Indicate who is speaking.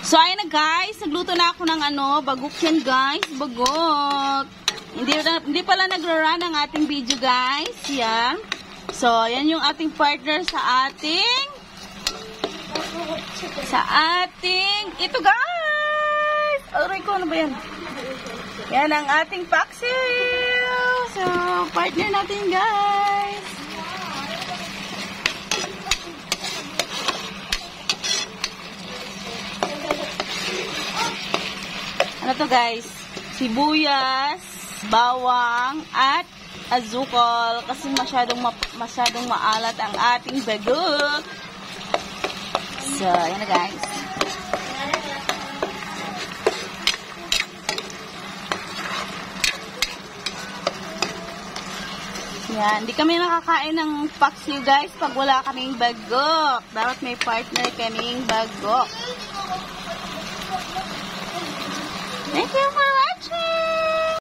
Speaker 1: So, ayun na guys. Nagluto na ako ng ano, bagok yan guys. Bagok. Hindi, hindi pala nagra-run ang ating video guys. Yan. So, yan yung ating partner sa ating sa ating ito guys. Aray ko, ano ba yan? Yan ang ating paksiw. So, partner natin guys. Ano to guys? Sibuyas, bawang, at azukol kasi masyadong ma masyadong maalat ang ating bagok. So, yan na guys. Yan, hindi kami nakakain ng paksiw guys pag wala kaming bagok. Dapat may partner kaming bagok.